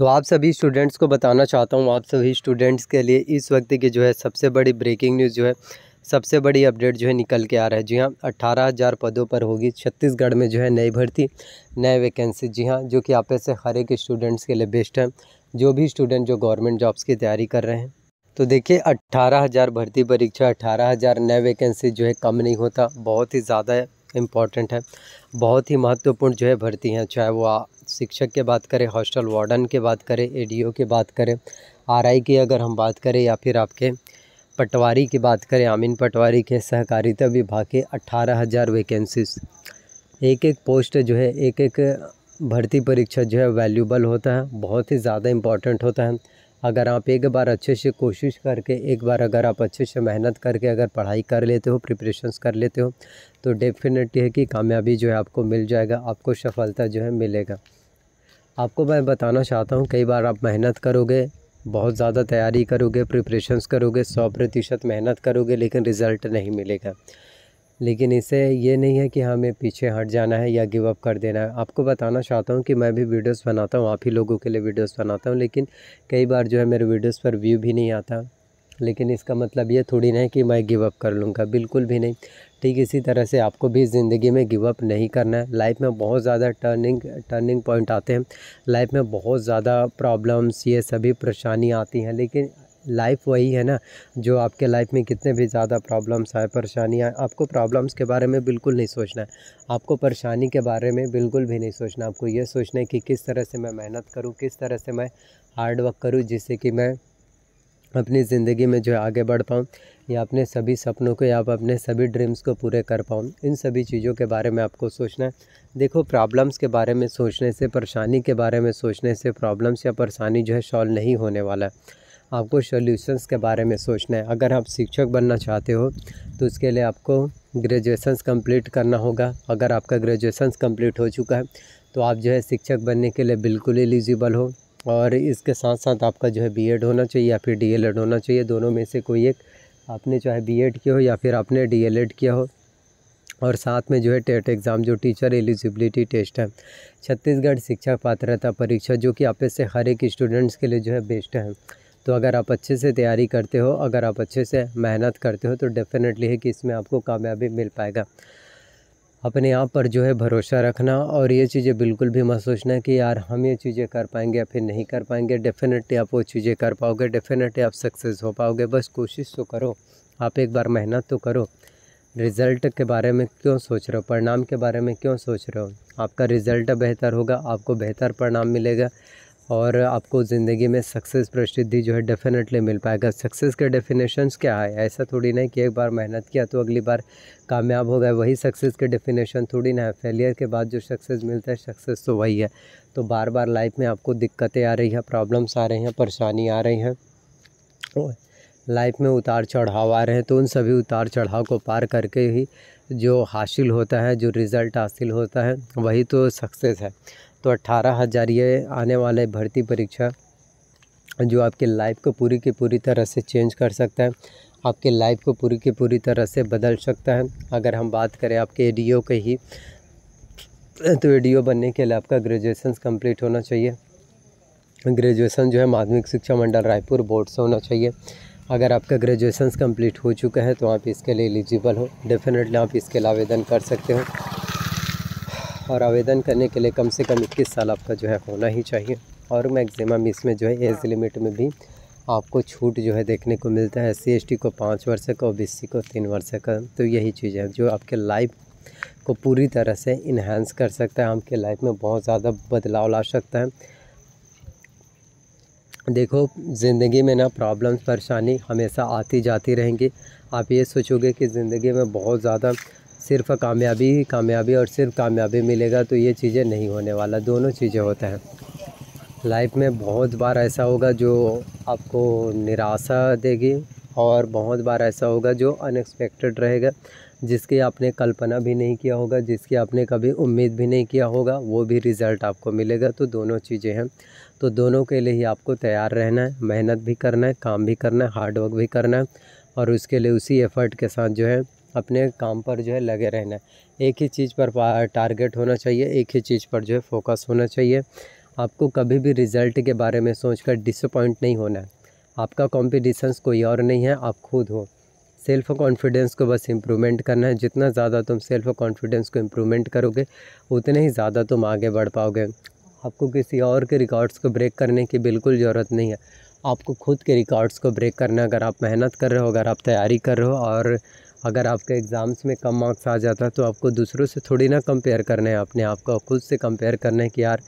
तो आप सभी स्टूडेंट्स को बताना चाहता हूँ, आप सभी स्टूडेंट्स के लिए इस वक्त की जो है सबसे बड़ी ब्रेकिंग न्यूज़ जो है, सबसे बड़ी अपडेट जो है निकल के आ रहा है। जी हाँ अट्ठारह हज़ार पदों पर होगी छत्तीसगढ़ में जो है नई भर्ती, नए वैकेंसी जी हाँ जो कि आप से हर एक स्टूडेंट्स के लिए बेस्ट है। जो भी स्टूडेंट जो गवर्नमेंट जॉब्स की तैयारी कर रहे हैं। तो देखिए अट्ठारह हज़ार भर्ती परीक्षा अट्ठारह हज़ार नए वैकेंसी जो है कम नहीं होता, बहुत ही ज़्यादा इंपॉर्टेंट है। बहुत ही महत्वपूर्ण जो है भर्ती हैं, चाहे वो शिक्षक के बात करें, हॉस्टल वार्डन के बात करें एडीओ की बात करें आरआई की अगर हम बात करें या फिर आपके पटवारी की बात करें, आमीन पटवारी के सहकारिता विभाग के अट्ठारह हज़ार वैकेंसीज एक एक पोस्ट जो है एक एक भर्ती परीक्षा जो है वैल्यूबल होता है, बहुत ही ज़्यादा इंपॉर्टेंट होता है। अगर आप एक बार अच्छे से कोशिश करके, एक बार अगर आप अच्छे से मेहनत करके अगर पढ़ाई कर लेते हो, प्रिपरेशंस कर लेते हो तो डेफिनेटली है कि कामयाबी जो है आपको मिल जाएगा, आपको सफलता जो है मिलेगा। आपको मैं बताना चाहता हूँ, कई बार आप मेहनत करोगे, बहुत ज़्यादा तैयारी करोगे, प्रिपरेशंस करोगे, सौ प्रतिशत मेहनत करोगे, लेकिन रिज़ल्ट नहीं मिलेगा। लेकिन इसे ये नहीं है कि हमें पीछे हट जाना है या गिव अप कर देना है। आपको बताना चाहता हूँ कि मैं भी वीडियोस बनाता हूँ, आप ही लोगों के लिए वीडियोस बनाता हूँ, लेकिन कई बार जो है मेरे वीडियोस पर व्यू भी नहीं आता। लेकिन इसका मतलब ये थोड़ी नहीं कि मैं गिव अप कर लूँगा, बिल्कुल भी नहीं। ठीक इसी तरह से आपको भी ज़िंदगी में गिव अप नहीं करना है। लाइफ में बहुत ज़्यादा टर्निंग टर्निंग पॉइंट आते हैं। लाइफ में बहुत ज़्यादा प्रॉब्लम्स ये सभी परेशानी आती हैं, लेकिन लाइफ वही है ना, जो आपके लाइफ में कितने भी ज़्यादा प्रॉब्लम्स आए, परेशानियाँ आपको प्रॉब्लम्स के बारे में बिल्कुल नहीं सोचना है। आपको परेशानी के बारे में बिल्कुल भी नहीं सोचना आपको ये सोचना है कि किस तरह से मैं मेहनत करूँ, किस तरह से मैं हार्ड वर्क करूँ, जिससे कि मैं अपनी ज़िंदगी में जो आगे बढ़ पाऊँ, या अपने सभी सपनों को, या अपने सभी ड्रीम्स को पूरे कर पाऊँ। इन सभी चीज़ों के बारे में आपको सोचना है। देखो प्रॉब्लम्स के बारे में सोचने से, परेशानी के बारे में सोचने से प्रॉब्लम्स या परेशानी जो है सॉल्व नहीं होने वाला है। आपको सोल्यूशंस के बारे में सोचना है। अगर आप शिक्षक बनना चाहते हो तो उसके लिए आपको ग्रेजुएशंस कंप्लीट करना होगा। अगर आपका ग्रेजुएशंस कंप्लीट हो चुका है तो आप जो है शिक्षक बनने के लिए बिल्कुल एलिजिबल हो। और इसके साथ साथ आपका जो है बीएड होना चाहिए या फिर डीएलएड होना चाहिए। दोनों में से कोई एक आपने चाहे बीएड किया हो या फिर आपने डीएलएड किया हो। और साथ में जो है टेट एग्ज़ाम, जो टीचर एलिजिबिलिटी टेस्ट है, छत्तीसगढ़ शिक्षा पात्रता परीक्षा, जो कि आप से हर एक स्टूडेंट्स के लिए जो है बेस्ट है। तो अगर आप अच्छे से तैयारी करते हो, अगर आप अच्छे से मेहनत करते हो तो डेफ़िनेटली है कि इसमें आपको कामयाबी मिल पाएगा। अपने आप पर जो है भरोसा रखना और ये चीज़ें बिल्कुल भी मत सोचना कि यार हम ये चीज़ें कर पाएँगे या फिर नहीं कर पाएँगे। डेफ़िनेटली आप वो चीज़ें कर पाओगे डेफ़िनेटली आप सक्सेस हो पाओगे। बस कोशिश तो करो, आप एक बार मेहनत तो करो। रिज़ल्ट के बारे में क्यों सोच रहे हो? परिणाम के बारे में क्यों सोच रहे हो? आपका रिज़ल्ट बेहतर होगा, आपको बेहतर परिणाम मिलेगा। और आपको ज़िंदगी में सक्सेस प्रसिद्धि जो है डेफिनेटली मिल पाएगा। सक्सेस के डेफिनेशंस क्या है? ऐसा थोड़ी नहीं कि एक बार मेहनत किया तो अगली बार कामयाब हो गए, वही सक्सेस के डेफिनेशन थोड़ी ना है। फेलियर के बाद जो सक्सेस मिलता है सक्सेस तो वही है। तो बार बार लाइफ में आपको दिक्कतें आ रही हैं प्रॉब्लम्स आ रही हैं, परेशानी आ रही हैं। लाइफ में उतार चढ़ाव आ रहे हैं तो उन सभी उतार चढ़ाव को पार करके ही जो हासिल होता है, जो रिज़ल्ट हासिल होता है, वही तो सक्सेस है। तो अट्ठारह हज़ार ये आने वाले भर्ती परीक्षा, जो आपके लाइफ को पूरी की पूरी तरह से चेंज कर सकता है। आपके लाइफ को पूरी की पूरी तरह से बदल सकता है। अगर हम बात करें आपके एडीओ के ही तो एडीओ बनने के लिए आपका ग्रेजुएशन कंप्लीट होना चाहिए। ग्रेजुएशन जो है माध्यमिक शिक्षा मंडल रायपुर बोर्ड से होना चाहिए। अगर आपका ग्रेजुएशन कंप्लीट हो चुका है तो आप इसके लिए एलिजिबल हो। डेफिनेटली आप इसके लिए आवेदन कर सकते हो। और आवेदन करने के लिए कम से कम इक्कीस साल आपका जो है होना ही चाहिए। और मैक्सिमम इसमें जो है एज लिमिट में भी आपको छूट जो है देखने को मिलता है। एस को पाँच वर्ष का ओ को तीन वर्ष का। तो यही चीज़ है जो आपके लाइफ को पूरी तरह से इन्हेंस कर सकता है। आपके लाइफ में बहुत ज़्यादा बदलाव ला सकता है। देखो, ज़िंदगी में ना प्रॉब्लम्स, परेशानी हमेशा आती जाती रहेंगी। आप ये सोचोगे कि ज़िंदगी में बहुत ज़्यादा सिर्फ़ कामयाबी ही कामयाबी और सिर्फ़ कामयाबी मिलेगा तो ये चीज़ें नहीं होने वाला, दोनों चीज़ें होता है। लाइफ में बहुत बार ऐसा होगा जो आपको निराशा देगी और बहुत बार ऐसा होगा जो अनएक्सपेक्टेड रहेगा, जिसकी आपने कल्पना भी नहीं किया होगा, जिसकी आपने कभी उम्मीद भी नहीं किया होगा, वो भी रिज़ल्ट आपको मिलेगा। तो दोनों चीज़ें हैं। तो दोनों के लिए ही आपको तैयार रहना है, मेहनत भी करना है, काम भी करना है हार्डवर्क भी करना है और उसके लिए उसी एफ़र्ट के साथ जो है अपने काम पर जो है लगे रहना है। एक ही चीज़ पर टारगेट होना चाहिए, एक ही चीज़ पर जो है फोकस होना चाहिए। आपको कभी भी रिज़ल्ट के बारे में सोच कर डिसअपॉइंट नहीं होना है। आपका कॉम्पिटिशन्स कोई और नहीं है, आप खुद हो। सेल्फ़ कॉन्फिडेंस को बस इम्प्रूवमेंट करना है। जितना ज़्यादा तुम सेल्फ़ कॉन्फिडेंस को इम्प्रूवमेंट करोगे, उतने ही ज़्यादा तुम आगे बढ़ पाओगे। आपको किसी और के रिकॉर्ड्स को ब्रेक करने की बिल्कुल ज़रूरत नहीं है। आपको खुद के रिकॉर्ड्स को ब्रेक करना अगर आप मेहनत कर रहे हो, अगर आप तैयारी कर रहे हो और अगर आपके एग्ज़ाम्स में कम मार्क्स आ जाता है तो आपको दूसरों से थोड़ी ना कंपेयर करना है, अपने आप को खुद से कंपेयर करना है कि यार,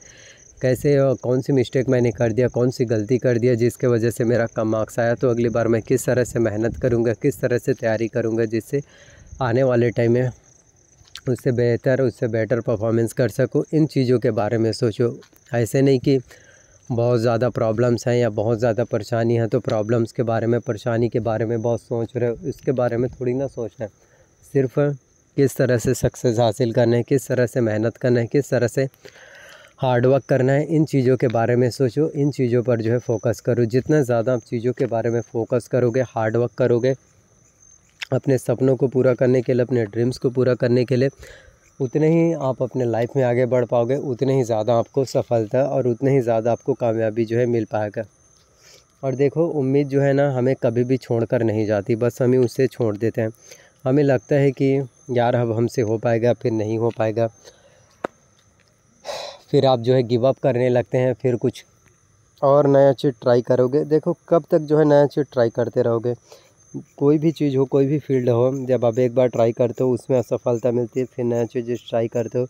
कैसे कौन सी मिस्टेक मैंने कर दिया, कौन सी गलती कर दिया जिसके वजह से मेरा कम मार्क्स आया। तो अगली बार मैं किस तरह से मेहनत करूँगा, किस तरह से तैयारी करूँगा जिससे आने वाले टाइम में उससे बेहतर, उससे बेटर परफॉर्मेंस कर सकूँ, इन चीज़ों के बारे में सोचो। ऐसे नहीं कि बहुत ज़्यादा प्रॉब्लम्स हैं या बहुत ज़्यादा परेशानी है तो प्रॉब्लम्स के बारे में, परेशानी के बारे में बहुत सोच रहे हो। इसके बारे में थोड़ी ना सोचना। है सिर्फ़ किस तरह से सक्सेस हासिल करना है, किस तरह से मेहनत करना है, किस तरह से हार्ड वर्क करना है, इन चीज़ों के बारे में सोचो। इन चीज़ों पर जो है फोकस करो। जितना ज़्यादा आप चीज़ों के बारे में फ़ोकस करोगे हार्ड वर्क करोगे, अपने सपनों को पूरा करने के लिए, अपने ड्रीम्स को पूरा करने के लिए उतने ही आप अपने लाइफ में आगे बढ़ पाओगे, उतने ही ज़्यादा आपको सफलता और उतने ही ज़्यादा आपको कामयाबी जो है मिल पाएगा। और देखो, उम्मीद जो है ना, हमें कभी भी छोड़ कर नहीं जाती, बस हमें उससे छोड़ देते हैं। हमें लगता है कि, यार, अब हमसे हो पाएगा, फिर नहीं हो पाएगा। फिर आप जो है गिव अप करने लगते हैं, फिर कुछ और नया चीज़ ट्राई करोगे। देखो, कब तक जो है नया चीज़ ट्राई करते रहोगे? कोई भी चीज़ हो, कोई भी फ़ील्ड हो, जब आप एक बार ट्राई करते हो, उसमें असफलता मिलती है, फिर नया चीज़ ट्राई करते हो,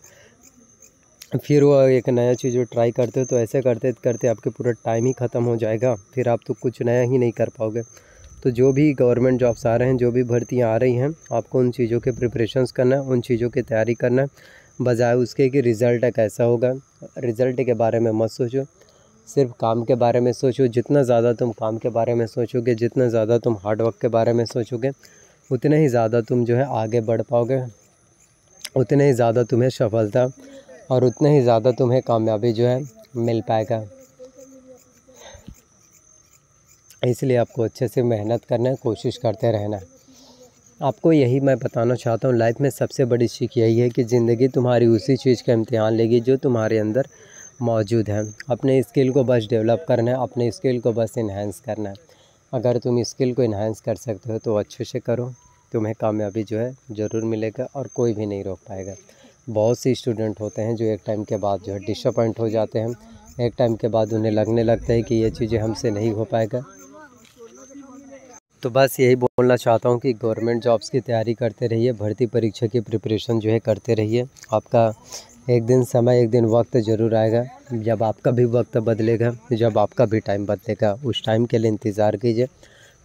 फिर वो एक नया चीज़ ट्राई करते हो तो ऐसे करते करते आपके पूरा टाइम ही ख़त्म हो जाएगा, फिर आप तो कुछ नया ही नहीं कर पाओगे। तो जो भी गवर्नमेंट जॉब्स आ रहे हैं, जो भी भर्तियाँ आ रही हैं, आपको उन चीज़ों के प्रिपरेशंस करना है, उन चीज़ों की तैयारी करना है, बजाय उसके कि रिज़ल्ट कैसा होगा, रिज़ल्ट के बारे में मत सोचो। सिर्फ़ काम के बारे में सोचो, जितना ज़्यादा तुम काम के बारे में सोचोगे, जितना ज़्यादा तुम हार्ड वर्क के बारे में सोचोगे, उतने ही ज़्यादा तुम जो है आगे बढ़ पाओगे, उतने ही ज़्यादा तुम्हें सफलता और उतने ही ज़्यादा तुम्हें कामयाबी जो है मिल पाएगा। इसलिए आपको अच्छे से मेहनत करना कोशिश करते रहना आपको यही मैं बताना चाहता हूँ, लाइफ में सबसे बड़ी सीख यही है कि ज़िंदगी तुम्हारी उसी चीज़ का इम्तिहान लेगी जो तुम्हारे अंदर मौजूद है। अपने स्किल को बस डेवलप करना है, अपने स्किल को बस इन्हेंस करना है। अगर तुम स्किल को इन्हेंस कर सकते हो तो अच्छे से करो। तुम्हें कामयाबी जो है ज़रूर मिलेगा और कोई भी नहीं रोक पाएगा। बहुत सी स्टूडेंट होते हैं जो एक टाइम के बाद जो है डिसअपॉइंट हो जाते हैं। एक टाइम के बाद उन्हें लगने लगता है कि ये चीज़ें हमसे नहीं हो पाएगा। तो बस यही बोलना चाहता हूँ कि गवर्नमेंट जॉब्स की तैयारी करते रहिए, भर्ती परीक्षा की प्रिपरेशन जो है करते रहिए। आपका एक दिन समय, एक दिन वक्त ज़रूर आएगा। जब आपका भी वक्त बदलेगा, जब आपका भी टाइम बदलेगा, उस टाइम के लिए इंतज़ार कीजिए,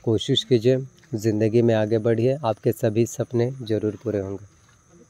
कोशिश कीजिए, ज़िंदगी में आगे बढ़िए, आपके सभी सपने ज़रूर पूरे होंगे।